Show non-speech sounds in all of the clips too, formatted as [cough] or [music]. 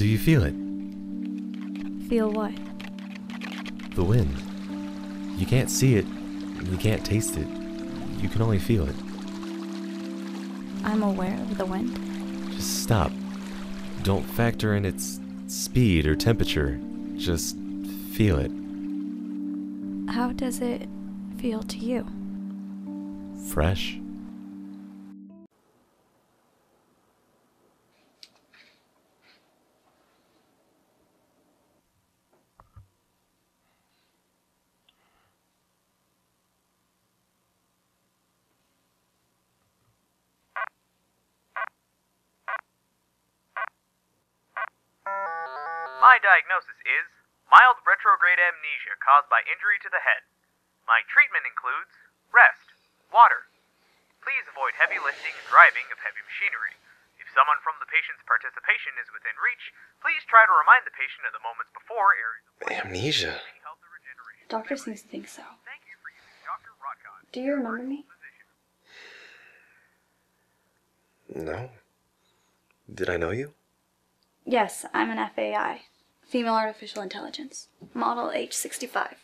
Do you feel it? Feel what? The wind. You can't see it, you can't taste it. You can only feel it. I'm aware of the wind. Just stop. Don't factor in its speed or temperature. Just feel it. How does it feel to you? Fresh. My diagnosis is mild retrograde amnesia caused by injury to the head. My treatment includes rest, water. Please avoid heavy lifting and driving of heavy machinery. If someone from the patient's participation is within reach, please try to remind the patient of the moments before areas of Amnesia. any health or regeneration. Doctor seems to think so. Thank you for using Dr. Rotcon. Do you remember me? No. Did I know you? Yes, I'm an FAI, Female Artificial Intelligence, Model H65.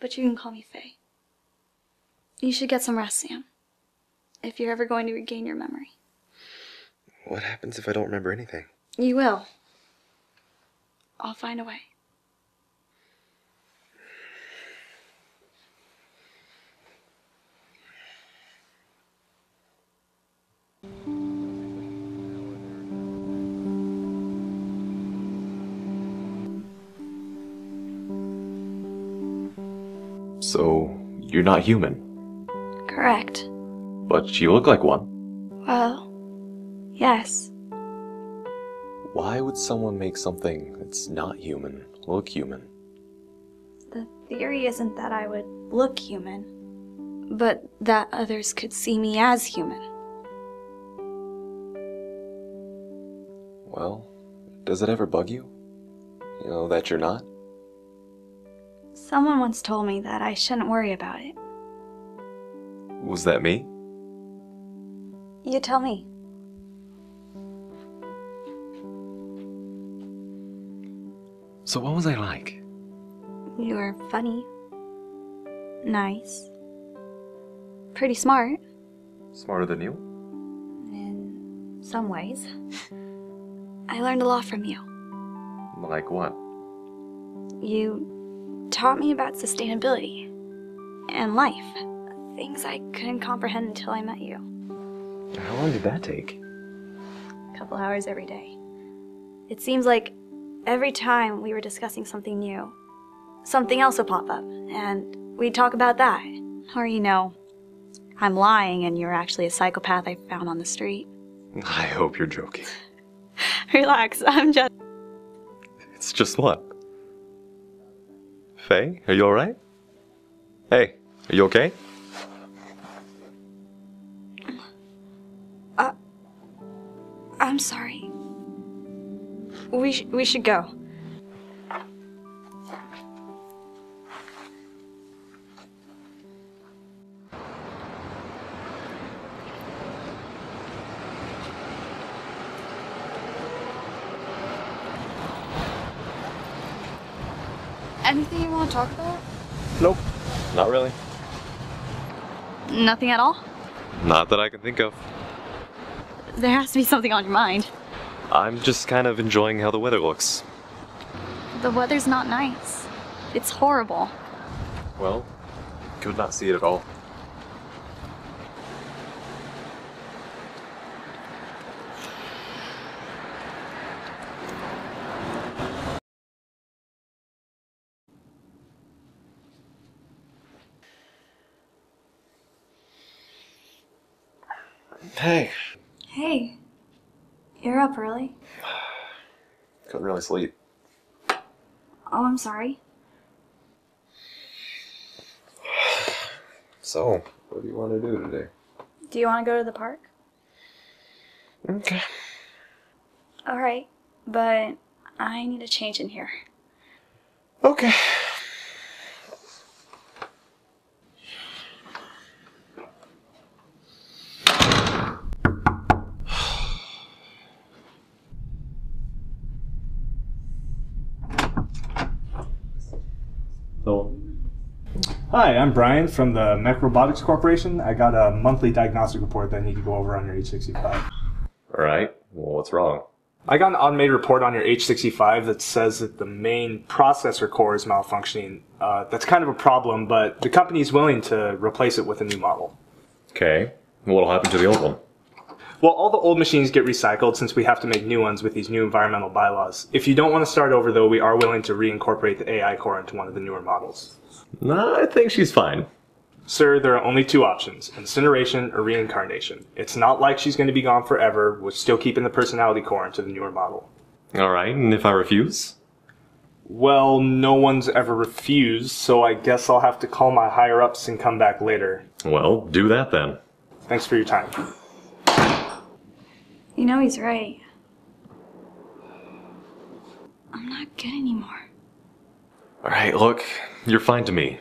But you can call me Faye. You should get some rest, Sam. If you're ever going to regain your memory. What happens if I don't remember anything? You will. I'll find a way. So, you're not human, Correct. but you look like one. Well, yes. Why would someone make something that's not human look human? The theory isn't that I would look human, but that others could see me as human. Well, does it ever bug you? You know, that you're not? Someone once told me that I shouldn't worry about it. Was that me? You tell me. So, what was I like? You were funny, nice, pretty smart Smarter than you? in some ways. [laughs] I learned a lot from you. Like what? You taught me about sustainability and life, things I couldn't comprehend until I met you. How long did that take? A couple hours every day. It seems like every time we were discussing something new, something else would pop up, and we'd talk about that. Or, you know, I'm lying and you're actually a psychopath I found on the street. I hope you're joking. [laughs] Relax, I'm just. It's just what? Faye, are you alright? Hey, are you okay? Uh, I'm sorry. We, sh- we should go. Want to talk about? Nope. Not really. Nothing at all? Not that I can think of. There has to be something on your mind. I'm just kind of enjoying how the weather looks. The weather's not nice. It's horrible. Well, could not see it at all. Hey, Hey, you're up early. couldn't really sleep. Oh, I'm sorry. So, what do you want to do today? Do you want to go to the park? Okay. Alright, but I need a change in here. Okay. Hi, I'm Brian from the Mech Robotics Corporation. I got a monthly diagnostic report that I need to go over on your H65. Alright, well, what's wrong? I got an automated report on your H65 that says that the main processor core is malfunctioning. Uh, that's kind of a problem, but the company is willing to replace it with a new model. Okay, what'll happen to the old one? Well, all the old machines get recycled since we have to make new ones with these new environmental bylaws. If you don't want to start over, though, we are willing to reincorporate the AI core into one of the newer models. Nah, I think she's fine. Sir, there are only two options incineration or reincarnation. It's not like she's going to be gone forever, we're still keeping the personality core into the newer model. Alright, and if I refuse? Well, no one's ever refused, so I guess I'll have to call my higher ups and come back later. Well, do that then. Thanks for your time. You know he's right. I'm not good anymore. Alright, look, you're fine to me.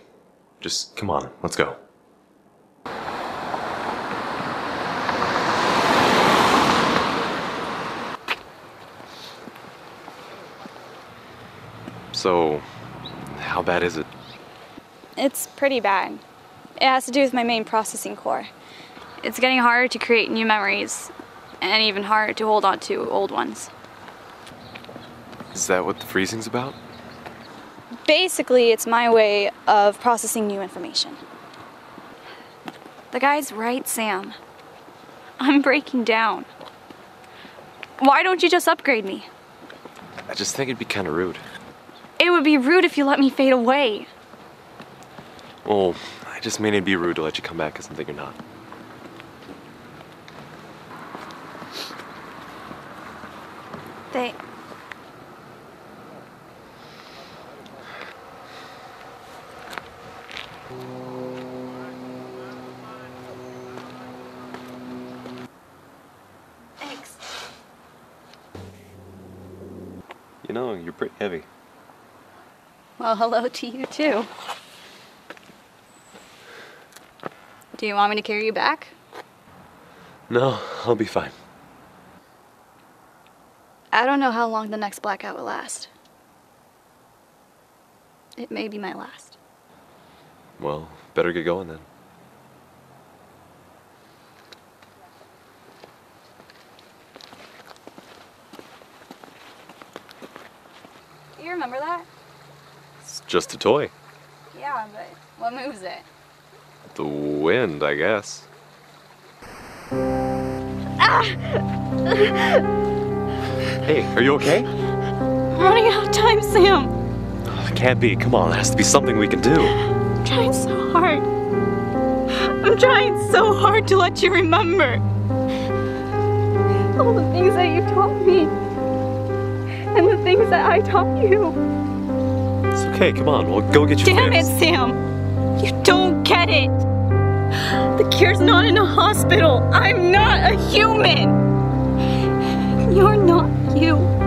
Just come on, let's go. So, how bad is it? It's pretty bad. It has to do with my main processing core. It's getting harder to create new memories, and even harder to hold on to old ones. Is that what the freezing's about? Basically, it's my way of processing new information. The guy's right, Sam. I'm breaking down. Why don't you just upgrade me? I just think it'd be kind of rude. It would be rude if you let me fade away. Well, I just mean it'd be rude to let you come back as something you're not. They. Know, heavy. Well, hello to you too. Do you want me to carry you back? No, I'll be fine. I don't know how long the next blackout will last. It may be my last. Well, better get going then. Remember that? It's just a toy. Yeah, but what moves it? The wind, I guess. Ah! Hey, are you okay? I'm running out of time, Sam. Oh, it can't be. Come on, there has to be something we can do. I'm trying so hard. I'm trying so hard to let you remember. All the things that you taught me. And the things that I taught you. It's okay, come on, we'll go get your Damn it. Sam! You don't get it! The cure's not in a hospital! I'm not a human! You're not you.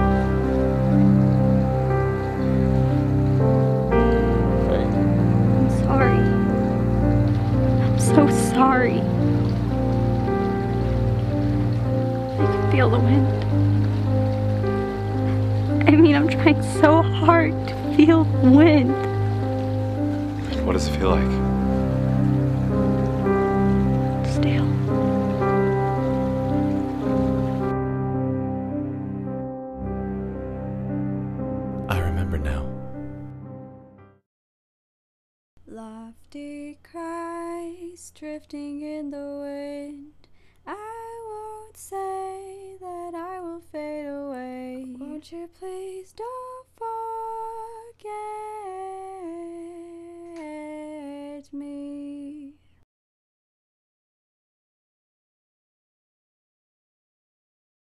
So hard to feel wind. what does it feel like? Stale. I remember now. Lofty cries drifting in the wind. I won't say Won't you please don't forget